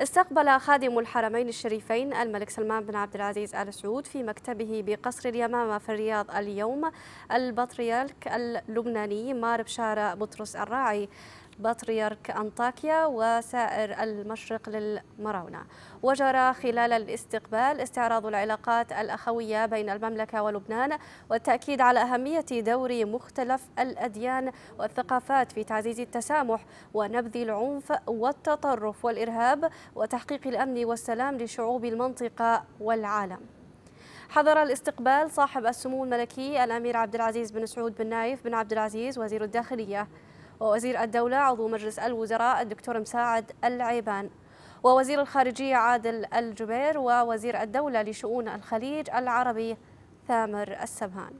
استقبل خادم الحرمين الشريفين الملك سلمان بن عبد العزيز آل سعود في مكتبه بقصر اليمامة في الرياض اليوم. البطريرك اللبناني مار بشارة بطرس الراعي بطريرك أنطاكيا وسائر المشرق للمراونة وجرى خلال الاستقبال استعراض العلاقات الأخوية بين المملكة ولبنان والتأكيد على أهمية دور مختلف الأديان والثقافات في تعزيز التسامح ونبذ العنف والتطرف والإرهاب. وتحقيق الأمن والسلام لشعوب المنطقة والعالم. حضر الاستقبال صاحب السمو الملكي الأمير عبد العزيز بن سعود بن نايف بن عبد العزيز وزير الداخلية ووزير الدولة عضو مجلس الوزراء الدكتور مساعد العيبان ووزير الخارجية عادل الجبير ووزير الدولة لشؤون الخليج العربي ثامر السبهان.